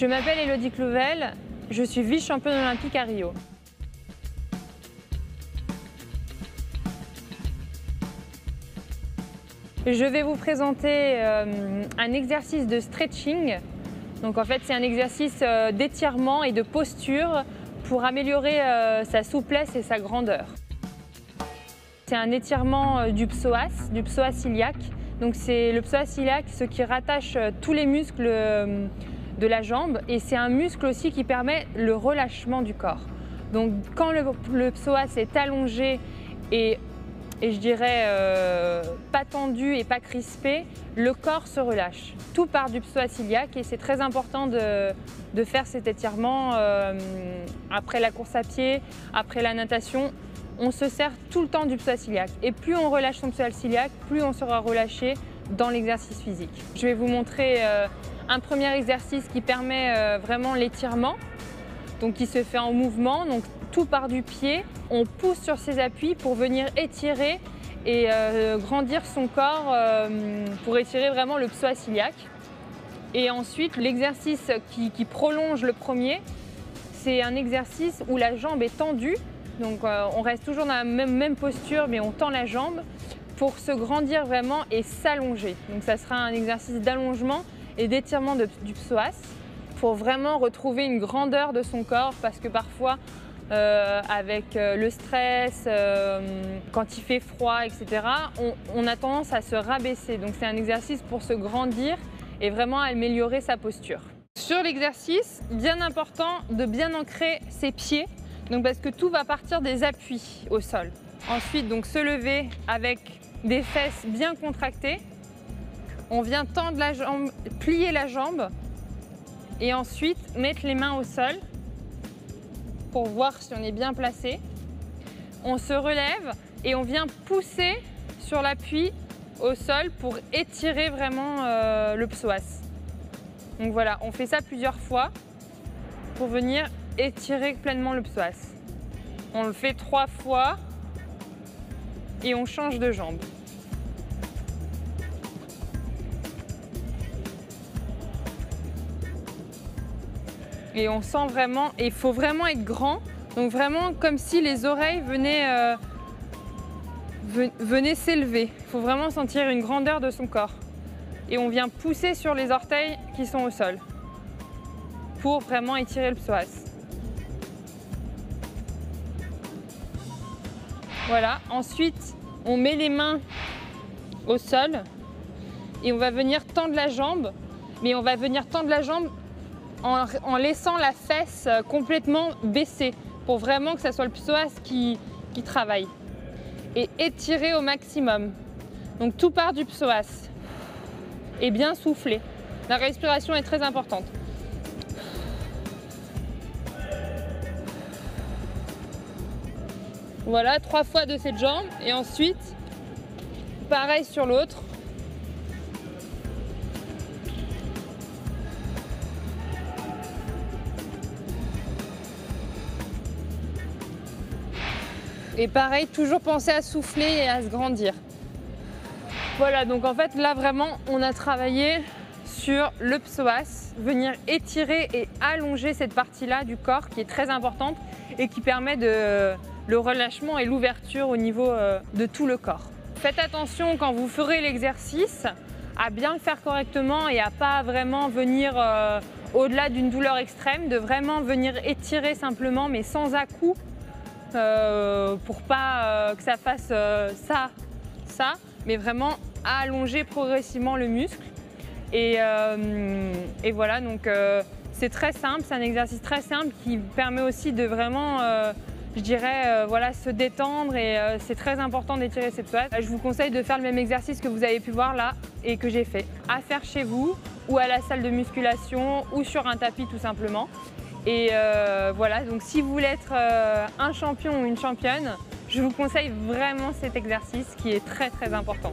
Je m'appelle Elodie Clouvel, je suis vice-championne olympique à Rio. Je vais vous présenter euh, un exercice de stretching. Donc en fait, c'est un exercice euh, d'étirement et de posture pour améliorer euh, sa souplesse et sa grandeur. C'est un étirement du psoas, du psoas iliaque. Donc c'est le psoas iliaque, ce qui rattache tous les muscles de la jambe et c'est un muscle aussi qui permet le relâchement du corps. Donc quand le, psoas est allongé et et je dirais euh, pas tendu et pas crispé, le corps se relâche. Tout part du psoas iliaque et c'est très important de, faire cet étirement euh, après la course à pied, après la natation. On se sert tout le temps du psoas iliaque et plus on relâche son psoas iliaque, plus on sera relâché dans l'exercice physique. Je vais vous montrer euh, un premier exercice qui permet vraiment l'étirement, donc qui se fait en mouvement. Donc tout part du pied. On pousse sur ses appuis pour venir étirer et euh, grandir son corps euh, pour étirer vraiment le psoas iliaque. Et ensuite, l'exercice qui, prolonge le premier, c'est un exercice où la jambe est tendue. Donc euh, on reste toujours dans la même, posture, mais on tend la jambe pour se grandir vraiment et s'allonger. Donc ça sera un exercice d'allongement et d'étirement du psoas pour vraiment retrouver une grandeur de son corps parce que parfois euh, avec euh, le stress, euh, quand il fait froid, etc., on, a tendance à se rabaisser. Donc c'est un exercice pour se grandir et vraiment améliorer sa posture. Sur l'exercice, bien important de bien ancrer ses pieds, donc parce que tout va partir des appuis au sol. Ensuite, donc se lever avec des fesses bien contractées. On vient tendre la jambe, plier la jambe et ensuite mettre les mains au sol pour voir si on est bien placé. On se relève et on vient pousser sur l'appui au sol pour étirer vraiment euh, le psoas. Donc voilà, on fait ça plusieurs fois pour venir étirer pleinement le psoas. On le fait trois fois et on change de jambe. Et on sent vraiment, il faut vraiment être grand, donc vraiment comme si les oreilles venaient, euh, venaient s'élever. Il faut vraiment sentir une grandeur de son corps. Et on vient pousser sur les orteils qui sont au sol pour vraiment étirer le psoas. Voilà, ensuite on met les mains au sol et on va venir tendre la jambe, mais on va venir tendre la jambe en, laissant la fesse complètement baissée pour vraiment que ce soit le psoas qui, qui travaille. Et étirer au maximum. Donc tout part du psoas. Et bien souffler. La respiration est très importante. Voilà, trois fois de cette jambe. Et ensuite, pareil sur l'autre. Et pareil, toujours penser à souffler et à se grandir. Voilà, donc en fait là vraiment on a travaillé sur le psoas, venir étirer et allonger cette partie-là du corps qui est très importante et qui permet de, le relâchement et l'ouverture au niveau euh, de tout le corps. Faites attention quand vous ferez l'exercice à bien le faire correctement et à pas vraiment venir euh, au-delà d'une douleur extrême, de vraiment venir étirer simplement mais sans à-coup euh, pour pas euh, que ça fasse euh, ça, ça, mais vraiment allonger progressivement le muscle. Et, voilà, donc c'est très simple, c'est un exercice très simple qui permet aussi de vraiment je dirais, voilà, se détendre et c'est très important d'étirer ses psoas. Je vous conseille de faire le même exercice que vous avez pu voir là et que j'ai fait. À faire chez vous ou à la salle de musculation ou sur un tapis tout simplement. Et euh, voilà, donc si vous voulez être euh, un champion ou une championne, je vous conseille vraiment cet exercice qui est très très important.